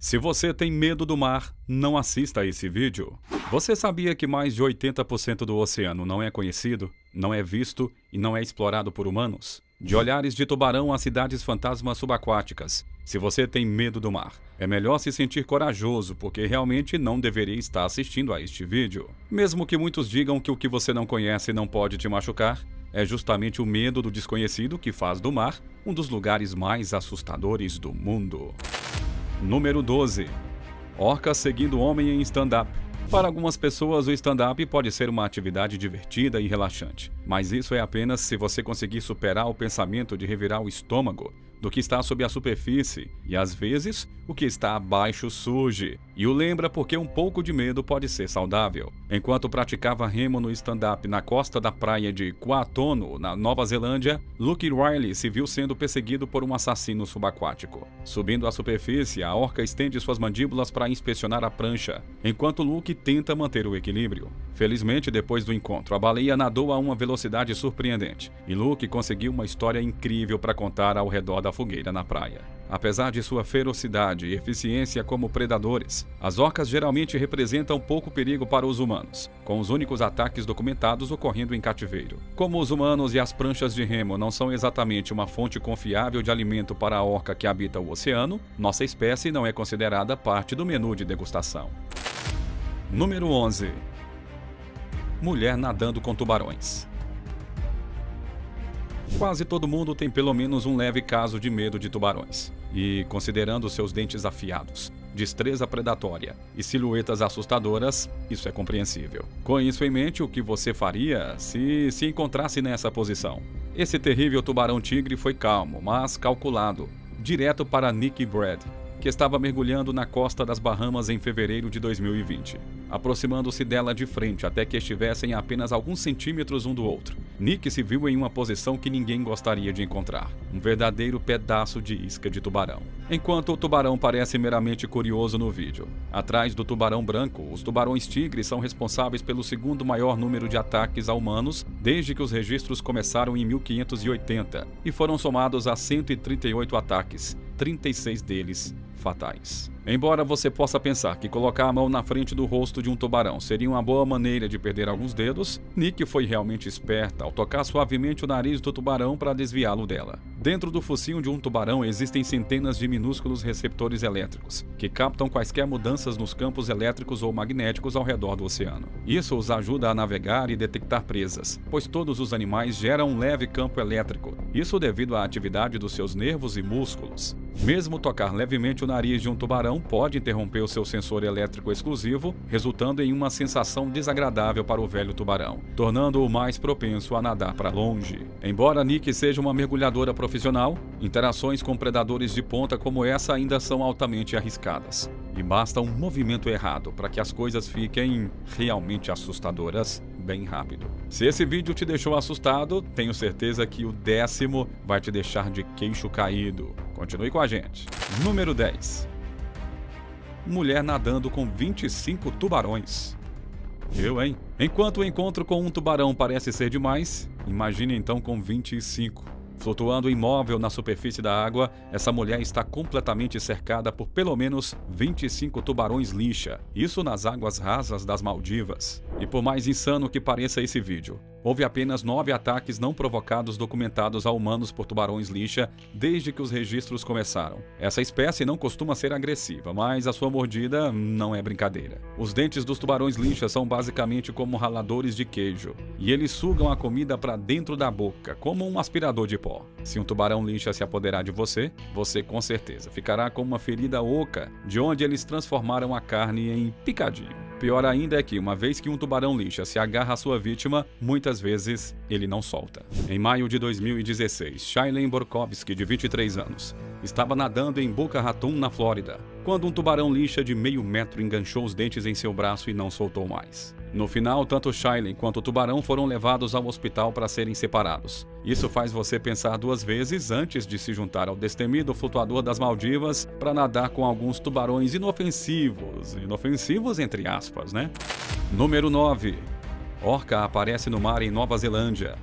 Se você tem medo do mar, não assista a esse vídeo. Você sabia que mais de 80% do oceano não é conhecido, não é visto e não é explorado por humanos? De olhares de tubarão a cidades fantasmas subaquáticas. Se você tem medo do mar, é melhor se sentir corajoso, porque realmente não deveria estar assistindo a este vídeo. Mesmo que muitos digam que o que você não conhece não pode te machucar, é justamente o medo do desconhecido que faz do mar um dos lugares mais assustadores do mundo. Número 12. Orca seguindo homem em stand-up. Para algumas pessoas, o stand-up pode ser uma atividade divertida e relaxante, mas isso é apenas se você conseguir superar o pensamento de revirar o estômago do que está sob a superfície, e às vezes o que está abaixo surge, e o lembra porque um pouco de medo pode ser saudável. Enquanto praticava remo no stand-up na costa da praia de Kuatono, na Nova Zelândia, Luke Riley se viu sendo perseguido por um assassino subaquático. Subindo à superfície, a orca estende suas mandíbulas para inspecionar a prancha, enquanto Luke tenta manter o equilíbrio. Felizmente, depois do encontro, a baleia nadou a uma velocidade surpreendente, e Luke conseguiu uma história incrível para contar ao redor da fogueira na praia. Apesar de sua ferocidade e eficiência como predadores, as orcas geralmente representam pouco perigo para os humanos, com os únicos ataques documentados ocorrendo em cativeiro. Como os humanos e as pranchas de remo não são exatamente uma fonte confiável de alimento para a orca que habita o oceano, nossa espécie não é considerada parte do menu de degustação. Número 11 Mulher nadando com tubarões. Quase todo mundo tem pelo menos um leve caso de medo de tubarões. E, considerando seus dentes afiados, destreza predatória e silhuetas assustadoras, isso é compreensível. Com isso em mente, o que você faria se se encontrasse nessa posição? Esse terrível tubarão-tigre foi calmo, mas calculado, direto para Nick Brad, que estava mergulhando na costa das Bahamas em fevereiro de 2020, aproximando-se dela de frente até que estivessem apenas alguns centímetros um do outro. Nick se viu em uma posição que ninguém gostaria de encontrar, um verdadeiro pedaço de isca de tubarão. Enquanto o tubarão parece meramente curioso no vídeo, atrás do tubarão branco, os tubarões tigres são responsáveis pelo segundo maior número de ataques a humanos desde que os registros começaram em 1580 e foram somados a 138 ataques, 36 deles fatais. Embora você possa pensar que colocar a mão na frente do rosto de um tubarão seria uma boa maneira de perder alguns dedos, Nick foi realmente esperta ao tocar suavemente o nariz do tubarão para desviá-lo dela. Dentro do focinho de um tubarão existem centenas de minúsculos receptores elétricos, que captam quaisquer mudanças nos campos elétricos ou magnéticos ao redor do oceano. Isso os ajuda a navegar e detectar presas, pois todos os animais geram um leve campo elétrico, isso devido à atividade dos seus nervos e músculos. Mesmo tocar levemente o nariz de um tubarão pode interromper o seu sensor elétrico exclusivo, resultando em uma sensação desagradável para o velho tubarão, tornando-o mais propenso a nadar para longe. Embora Nick seja uma mergulhadora profissional, interações com predadores de ponta como essa ainda são altamente arriscadas. E basta um movimento errado para que as coisas fiquem realmente assustadoras bem rápido. Se esse vídeo te deixou assustado, tenho certeza que o décimo vai te deixar de queixo caído. Continue com a gente. Número 10. Mulher nadando com 25 tubarões. Eu, hein? Enquanto o encontro com um tubarão parece ser demais, imagine então com 25. Flutuando imóvel na superfície da água, essa mulher está completamente cercada por pelo menos 25 tubarões lixa, isso nas águas rasas das Maldivas. E por mais insano que pareça esse vídeo, houve apenas nove ataques não provocados documentados a humanos por tubarões lixa desde que os registros começaram. Essa espécie não costuma ser agressiva, mas a sua mordida não é brincadeira. Os dentes dos tubarões lixa são basicamente como raladores de queijo, e eles sugam a comida para dentro da boca, como um aspirador de pó. Se um tubarão lixa se apoderar de você, você com certeza ficará com uma ferida oca, de onde eles transformaram a carne em picadinho. Pior ainda é que, uma vez que um tubarão lixa se agarra à sua vítima, muitas vezes ele não solta. Em maio de 2016, Shailen Borkowski, de 23 anos, estava nadando em Boca Raton, na Flórida, quando um tubarão lixa de meio metro enganchou os dentes em seu braço e não soltou mais. No final, tanto Shailen quanto o tubarão foram levados ao hospital para serem separados. Isso faz você pensar duas vezes antes de se juntar ao destemido flutuador das Maldivas para nadar com alguns tubarões inofensivos. Inofensivos entre aspas, né? Número 9. Orca aparece no mar em Nova Zelândia.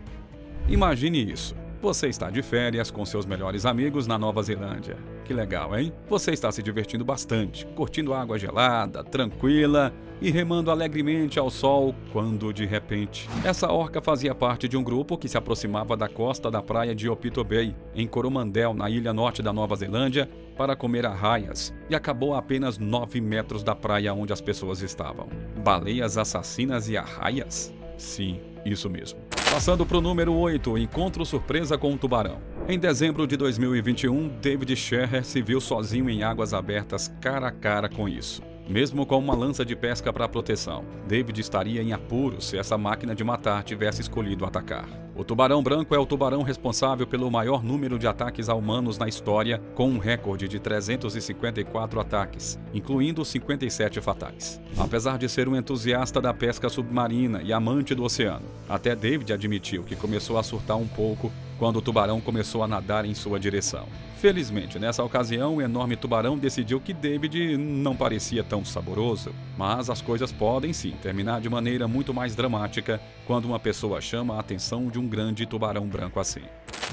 Imagine isso. Você está de férias com seus melhores amigos na Nova Zelândia. Que legal, hein? Você está se divertindo bastante, curtindo água gelada, tranquila e remando alegremente ao sol quando, de repente, essa orca fazia parte de um grupo que se aproximava da costa da praia de Opito Bay, em Coromandel, na ilha norte da Nova Zelândia, para comer arraias e acabou a apenas 9 metros da praia onde as pessoas estavam. Baleias assassinas e arraias? Sim, isso mesmo. Passando para o número 8, encontro surpresa com um tubarão. Em dezembro de 2021, David Scherrer se viu sozinho em águas abertas cara a cara com isso mesmo com uma lança de pesca para proteção. David estaria em apuros se essa máquina de matar tivesse escolhido atacar. O tubarão branco é o tubarão responsável pelo maior número de ataques a humanos na história, com um recorde de 354 ataques, incluindo 57 fatais. Apesar de ser um entusiasta da pesca submarina e amante do oceano, até David admitiu que começou a surtar um pouco quando o tubarão começou a nadar em sua direção. Felizmente, nessa ocasião, o enorme tubarão decidiu que David não parecia tão saboroso, mas as coisas podem sim terminar de maneira muito mais dramática quando uma pessoa chama a atenção de um grande tubarão branco assim.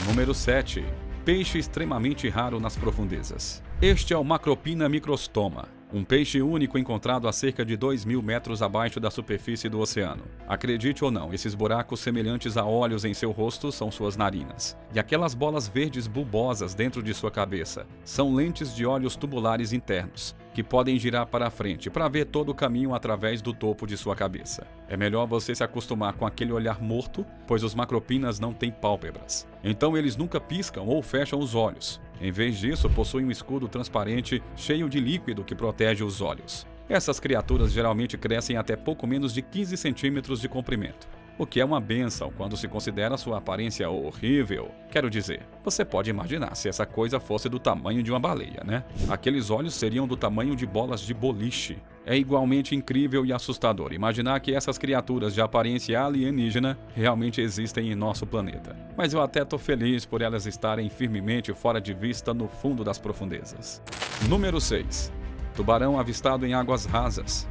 Número 7. Peixe extremamente raro nas profundezas. Este é o Macropina microstoma, um peixe único encontrado a cerca de 2 mil metros abaixo da superfície do oceano. Acredite ou não, esses buracos semelhantes a olhos em seu rosto são suas narinas. E aquelas bolas verdes bulbosas dentro de sua cabeça são lentes de olhos tubulares internos, que podem girar para frente para ver todo o caminho através do topo de sua cabeça. É melhor você se acostumar com aquele olhar morto, pois os macropinas não têm pálpebras. Então eles nunca piscam ou fecham os olhos. Em vez disso, possuem um escudo transparente cheio de líquido que protege os olhos. Essas criaturas geralmente crescem até pouco menos de 15 centímetros de comprimento o que é uma benção quando se considera sua aparência horrível. Quero dizer, você pode imaginar se essa coisa fosse do tamanho de uma baleia, né? Aqueles olhos seriam do tamanho de bolas de boliche. É igualmente incrível e assustador imaginar que essas criaturas de aparência alienígena realmente existem em nosso planeta. Mas eu até tô feliz por elas estarem firmemente fora de vista no fundo das profundezas. Número 6. Tubarão avistado em águas rasas.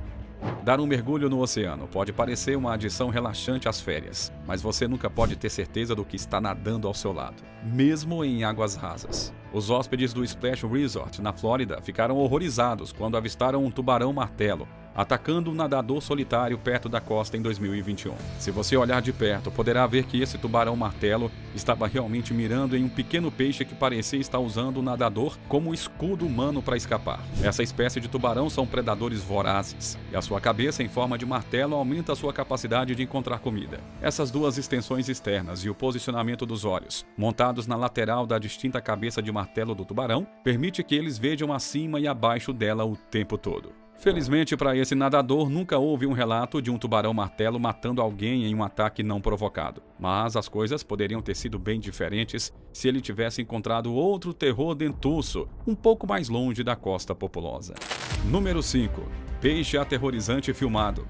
Dar um mergulho no oceano pode parecer uma adição relaxante às férias, mas você nunca pode ter certeza do que está nadando ao seu lado, mesmo em águas rasas. Os hóspedes do Splash Resort, na Flórida, ficaram horrorizados quando avistaram um tubarão martelo atacando um nadador solitário perto da costa em 2021. Se você olhar de perto, poderá ver que esse tubarão martelo estava realmente mirando em um pequeno peixe que parecia estar usando o nadador como escudo humano para escapar. Essa espécie de tubarão são predadores vorazes, e a sua cabeça em forma de martelo aumenta a sua capacidade de encontrar comida. Essas duas extensões externas e o posicionamento dos olhos, montados na lateral da distinta cabeça de martelo do tubarão, permite que eles vejam acima e abaixo dela o tempo todo. Felizmente para esse nadador, nunca houve um relato de um tubarão-martelo matando alguém em um ataque não provocado. Mas as coisas poderiam ter sido bem diferentes se ele tivesse encontrado outro terror dentuço, um pouco mais longe da costa populosa. Número 5. Peixe aterrorizante filmado.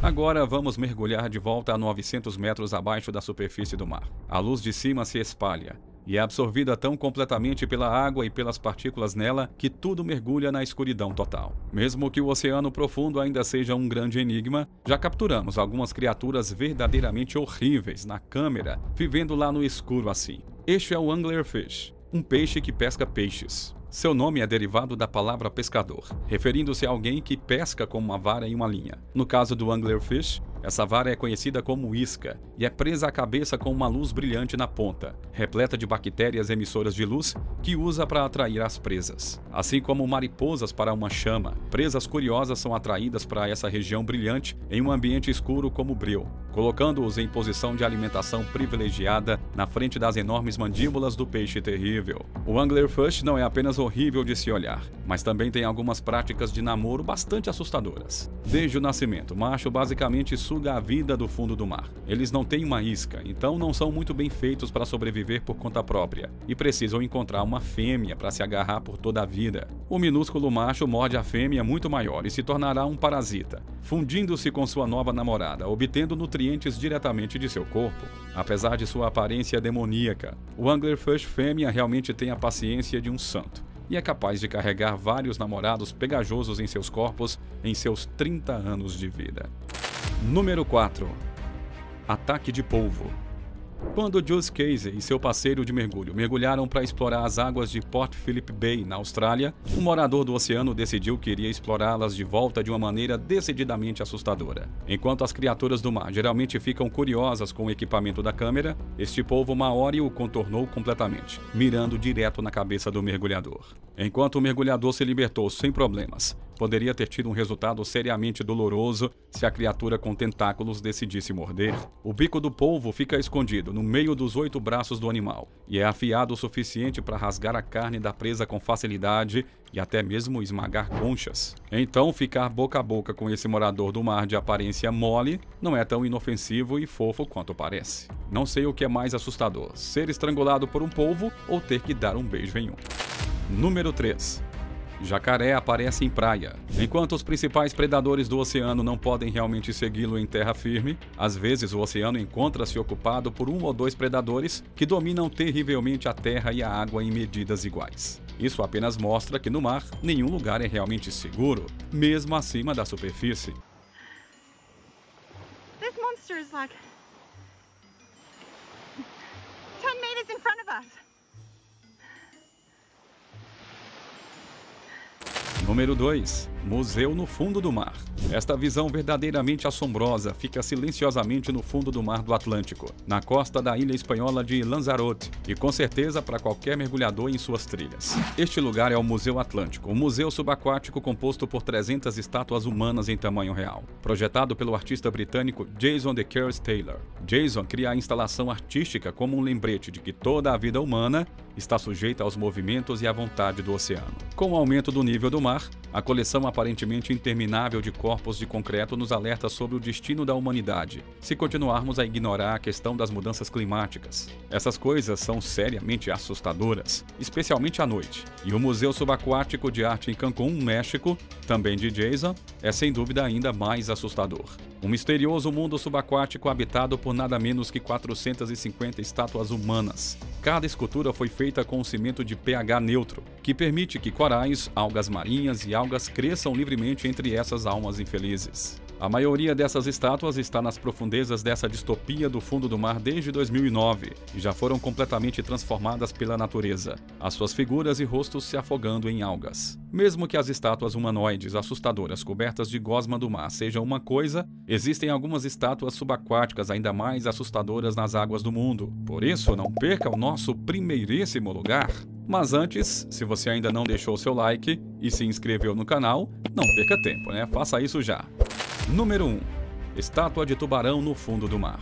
Agora vamos mergulhar de volta a 900 metros abaixo da superfície do mar. A luz de cima se espalha, e é absorvida tão completamente pela água e pelas partículas nela que tudo mergulha na escuridão total. Mesmo que o oceano profundo ainda seja um grande enigma, já capturamos algumas criaturas verdadeiramente horríveis na câmera, vivendo lá no escuro assim. Este é o anglerfish, um peixe que pesca peixes. Seu nome é derivado da palavra pescador, referindo-se a alguém que pesca com uma vara e uma linha. No caso do anglerfish, essa vara é conhecida como isca e é presa à cabeça com uma luz brilhante na ponta, repleta de bactérias emissoras de luz que usa para atrair as presas. Assim como mariposas para uma chama, presas curiosas são atraídas para essa região brilhante em um ambiente escuro como o breu, colocando-os em posição de alimentação privilegiada na frente das enormes mandíbulas do peixe terrível. O anglerfish não é apenas horrível de se olhar, mas também tem algumas práticas de namoro bastante assustadoras. Desde o nascimento, o macho basicamente suga a vida do fundo do mar. Eles não têm uma isca, então não são muito bem feitos para sobreviver por conta própria e precisam encontrar uma fêmea para se agarrar por toda a vida. O minúsculo macho morde a fêmea muito maior e se tornará um parasita, fundindo-se com sua nova namorada, obtendo nutrientes diretamente de seu corpo. Apesar de sua aparência demoníaca, o anglerfish fêmea realmente tem a paciência de um santo e é capaz de carregar vários namorados pegajosos em seus corpos em seus 30 anos de vida. Número 4. Ataque de polvo. Quando Jules Casey e seu parceiro de mergulho mergulharam para explorar as águas de Port Phillip Bay, na Austrália, um morador do oceano decidiu que iria explorá-las de volta de uma maneira decididamente assustadora. Enquanto as criaturas do mar geralmente ficam curiosas com o equipamento da câmera, este povo maori o contornou completamente, mirando direto na cabeça do mergulhador. Enquanto o mergulhador se libertou sem problemas, poderia ter tido um resultado seriamente doloroso se a criatura com tentáculos decidisse morder. O bico do polvo fica escondido no meio dos oito braços do animal e é afiado o suficiente para rasgar a carne da presa com facilidade e até mesmo esmagar conchas. Então, ficar boca a boca com esse morador do mar de aparência mole não é tão inofensivo e fofo quanto parece. Não sei o que é mais assustador: ser estrangulado por um polvo ou ter que dar um beijo em um. Número 3. Jacaré aparece em praia. Enquanto os principais predadores do oceano não podem realmente segui-lo em terra firme, às vezes o oceano encontra-se ocupado por um ou dois predadores que dominam terrivelmente a terra e a água em medidas iguais. Isso apenas mostra que no mar nenhum lugar é realmente seguro, mesmo acima da superfície. This monster is like 10 meters in front of us. Número 2. Museu no fundo do mar. Esta visão verdadeiramente assombrosa fica silenciosamente no fundo do mar do Atlântico, na costa da ilha espanhola de Lanzarote, e com certeza para qualquer mergulhador em suas trilhas. Este lugar é o Museu Atlântico, um museu subaquático composto por 300 estátuas humanas em tamanho real, projetado pelo artista britânico Jason de Kears Taylor. Jason cria a instalação artística como um lembrete de que toda a vida humana está sujeita aos movimentos e à vontade do oceano. Com o aumento do nível do mar, a coleção aparentemente interminável de corpos de concreto nos alerta sobre o destino da humanidade, se continuarmos a ignorar a questão das mudanças climáticas. Essas coisas são seriamente assustadoras, especialmente à noite, e o Museu Subaquático de Arte em Cancún, México, também de Jason, é sem dúvida ainda mais assustador. Um misterioso mundo subaquático habitado por nada menos que 450 estátuas humanas. Cada escultura foi feita com um cimento de pH neutro, que permite que corais, algas marinhas e algas cresçam livremente entre essas almas infelizes. A maioria dessas estátuas está nas profundezas dessa distopia do fundo do mar desde 2009 e já foram completamente transformadas pela natureza, as suas figuras e rostos se afogando em algas. Mesmo que as estátuas humanoides assustadoras cobertas de gosma do mar sejam uma coisa, existem algumas estátuas subaquáticas ainda mais assustadoras nas águas do mundo. Por isso, não perca o nosso primeiríssimo lugar. Mas antes, se você ainda não deixou seu like e se inscreveu no canal, não perca tempo, né? Faça isso já. Número 1. Estátua de tubarão no fundo do mar.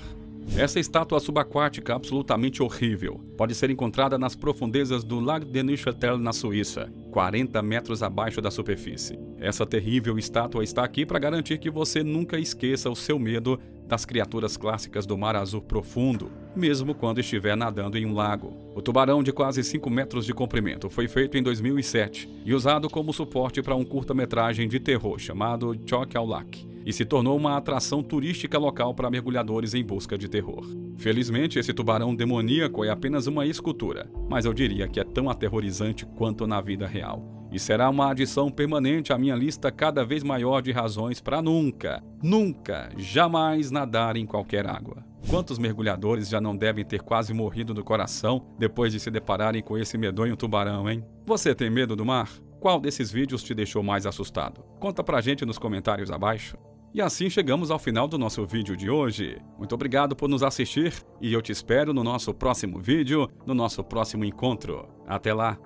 Essa estátua subaquática absolutamente horrível pode ser encontrada nas profundezas do Lac de Neuchâtel, na Suíça, 40 metros abaixo da superfície. Essa terrível estátua está aqui para garantir que você nunca esqueça o seu medo das criaturas clássicas do mar azul profundo, mesmo quando estiver nadando em um lago. O tubarão de quase 5 metros de comprimento foi feito em 2007 e usado como suporte para um curta-metragem de terror chamado Choque ao Lac e se tornou uma atração turística local para mergulhadores em busca de terror. Felizmente, esse tubarão demoníaco é apenas uma escultura, mas eu diria que é tão aterrorizante quanto na vida real. E será uma adição permanente à minha lista cada vez maior de razões para nunca, nunca, jamais nadar em qualquer água. Quantos mergulhadores já não devem ter quase morrido do coração depois de se depararem com esse medonho tubarão, hein? Você tem medo do mar? Qual desses vídeos te deixou mais assustado? Conta pra gente nos comentários abaixo. E assim chegamos ao final do nosso vídeo de hoje. Muito obrigado por nos assistir e eu te espero no nosso próximo vídeo, no nosso próximo encontro. Até lá!